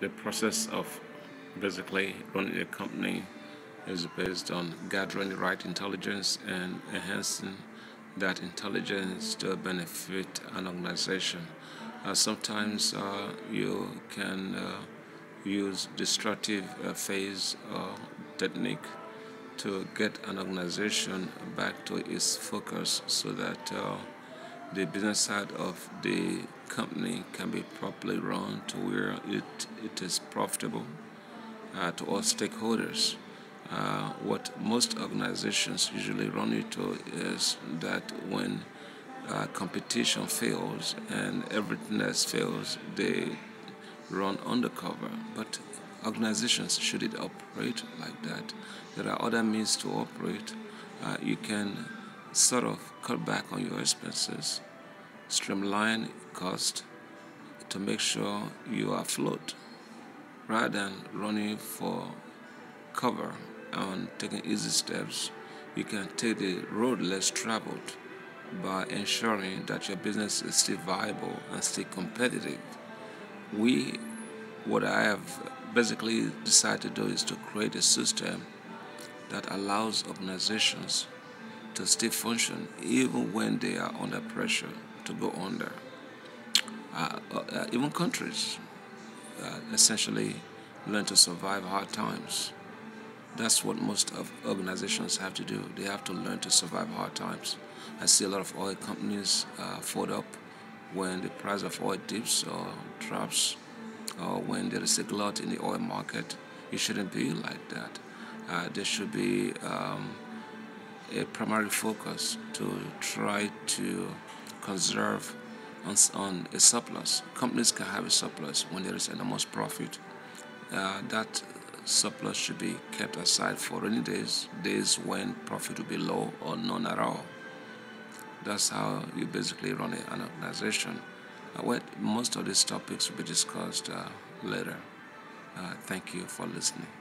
the process of basically running a company is based on gathering the right intelligence and enhancing that intelligence to benefit an organization. Uh, sometimes uh, you can uh, use destructive uh, phase uh, technique to get an organization back to its focus so that uh, the business side of the company can be properly run to where it, it is profitable uh, to all stakeholders. Uh, what most organizations usually run into is that when uh, competition fails and everything else fails, they run undercover. But organizations shouldn't operate like that. There are other means to operate. Uh, you can sort of cut back on your expenses, streamline cost to make sure you are afloat rather than running for cover and taking easy steps. You can take the road less traveled by ensuring that your business is still viable and still competitive. We, what I have basically decided to do is to create a system that allows organizations to still function even when they are under pressure to go under. Uh, uh, even countries uh, essentially learn to survive hard times. That's what most of organizations have to do. They have to learn to survive hard times. I see a lot of oil companies uh, fold up when the price of oil dips or drops, or when there is a glut in the oil market. It shouldn't be like that. Uh, there should be um, a primary focus to try to conserve on, on, a surplus. Companies can have a surplus when there is enormous profit. Uh, that surplus should be kept aside for rainy days, days when profit will be low or none at all. That's how you basically run an organization. Uh, well, most of these topics will be discussed uh, later. Uh, thank you for listening.